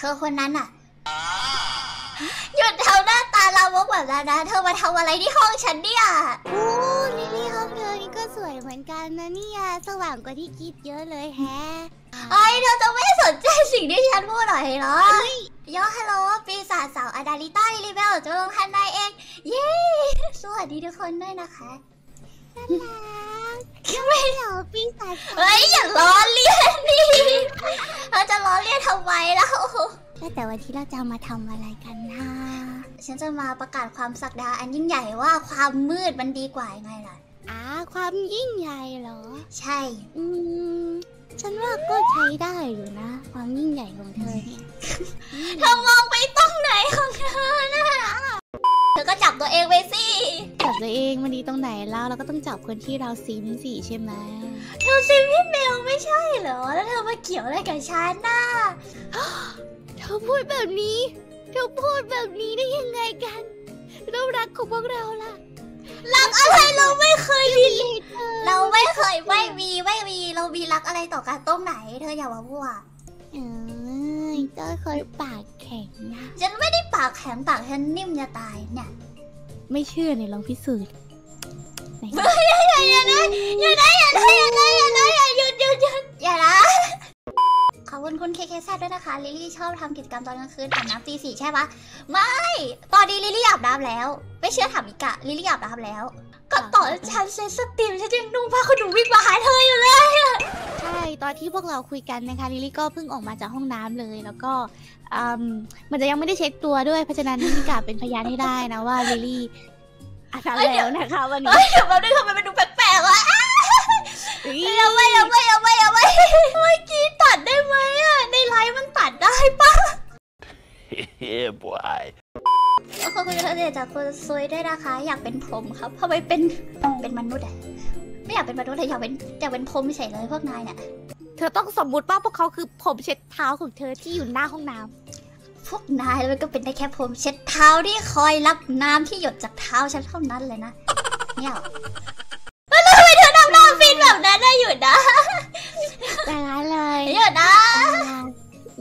เธอคนนั้นอะหยุดทำหน้าตาลามกแบบนั้นนะ เธอมาทำอะไรที่ห้องฉันเนี่ยโอ้ลิลลี่ห้องเธอนี่ก็สวยเหมือนกันนะเนี่ยสว่างกว่าที่คิดเยอะเลยแฮะไอ้เธอจะไม่สนใจสิ่งที่ฉันพูดหน่อยเหรอโยฮัลโหลปีศาจสาวอาดาลิต้าลิลิเบลจะลงทัณฑ์นายเอง เย้สวัสดีทุกคนด้วยนะคะไม่เหรอปีศาจเฮ้ยอย่าล้อเลียนดิ แต่วันที่เราจะมาทำอะไรกันนะฉันจะมาประกาศความศักดาอันยิ่งใหญ่ว่าความมืดมันดีกว่ายังไงล่ะอ่าความยิ่งใหญ่เหรอ ใช่ อืม ฉันว่าก็ใช้ได้อยู่นะ ความยิ่งใหญ่ของเธอเนี่ยเธอมองไปตรงไหนของเธอน่ะเธอก็จับตัวเองไปสิ จับตัวเองมันดีตรงไหนแล้วเราก็ต้องจับคนที่เราซีนสี่ใช่ไหมเธอซิพี่เมลไม่ใช่เหรอ แล้วเธอมาเกี่ยวอะไรกับฉันน่ะเธอพูดแบบนี้ เธอพูดแบบนี้ได้ยังไงกันเรารักของพวกเราล่ะ รักอะไรเราไม่เคยมีเลเธอเราไม่เคยไม่มีไม่มีเรามีรักอะไรต่อกันตรงไหน เธออย่ามาพูดอะเอ้ยเต้ยเคยปากแข็งนะ ฉันไม่ได้ปากแข็งปากฉันนิ่มจะตายเนี่ย ไม่เชื่อเนี่ยลองพิสูจน์ไหนอย่าอย่าอย่านะอย่านะอย่านะ นะคะลิลลี่ชอบทำกิจกรรมตอนกลางคืนอาบน้ำตีสี่ใช่ปะไม่ ตอนนี้ลิลลี่อาบน้ำแล้ว ไม่เชื่อถามอีกอะลิลลี่อาบน้ำแล้ว ก็ตอนฉัน set stream ฉันยังนุ่งผ้าขนหนูวิ่งมาหาเธออยู่เลยใช่ตอนที่พวกเราคุยกันนะคะลิลลี่ก็เพิ่งออกมาจากห้องน้ำเลยแล้วก็อืมมันจะยังไม่ได้เช็ดตัวด้วยเพราะฉะนั้นลิลลี่กาเป็นพยานให้ได้นะว่าลิลลี่อาบน้ำแล้วนะคะวันนี้เฮ้ยเดี๋ยวแป๊บนึงทำไมมันดูแปลกๆวะอ้าวอย่าไม่อย่าไม่อย่าไม่อย่าไม่เมื่อกี้ตัดได้ไหมอะในไลฟ์มันตัดได้ปะ yeah, boy. ขอบคุณเธอเดชจากคุณซุยด้วยนะคะ อยากเป็นพรหมครับทำไมเป็นเป็นมนุษย์อะไม่อยากเป็นมนุษย์เลยอยากเป็นอยากเป็นพรหมเฉยเลยพวกนายเนี่ยเธอต้องสมมุติว่าพวกเขาคือผมเช็ดเท้าของเธอที่อยู่หน้าห้องน้ำพวกนายแล้วมันก็เป็นได้แค่พรมเช็ดเท้าที่คอยรับน้ำที่หยดจากเท้าฉันเท่านั้นเลยนะเนี่ยเหรอแล้วทำไมเธอทำหน้าฟินแบบนั้นได้หยุดนะ แต่ร้านเลย หยุดนะ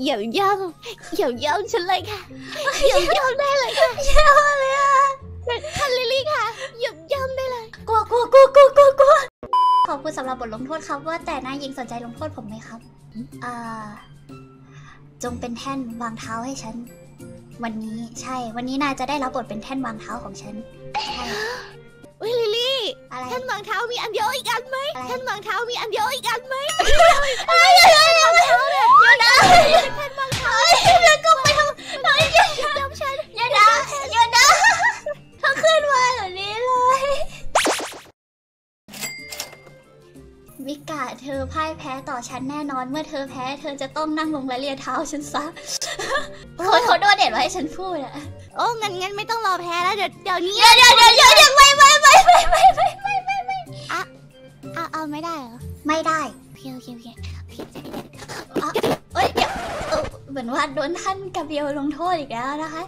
เหยี่ยวย่ำเหยี่ยวย่ำฉันเลยค่ะเหยี่ยวย่ำได้เลยค่ะเชื่อเลยอะท่านลิลลี่ค่ะเหยี่ยวย่ำได้เลยกลัวกลัวกลัวกลัวกลัวกลัวขอบคุณสำหรับบทลงโทษครับว่าแต่นายหญิงสนใจลงโทษผมไหมครับอ่าจงเป็นแท่นวางเท้าให้ฉัน วันนี้ใช่ วันนี้นายจะได้รับบทเป็นแท่นวางเท้าของฉันใช่อุ้ยลิลลี่อะไรท่านวางเท้ามีอันเดียวอีกอันไหมอะไรท่านวางเท้ามีอันเดียวอีกอันไหม มิกาเธอพ่ายแพ้ต่อฉันแน่นอน เมื่อเธอแพ้เธอจะต้องนั่งลงและเลียเท้าฉันซะเขาเขาโดนเด็ดไว้ให้ฉันพูดอะโอ้งั้นงั้นไม่ต้องรอแพ้แล้วเดี๋ยวเดี๋ยวนี้เดี๋ยวเดี๋ยวเดี๋ยวเดี๋ยวเดี๋ยวไม่ไม่ไม่ไม่ไม่ไม่ไม่ไม่ไม่เอาเอาไม่ได้เหรอไม่ได้โอเคโอเคโอเคโอเคเอ้ยเดี๋ยวเออเหมือนว่าโดนท่านกาเบียวลงโทษอีกแล้วนะคะ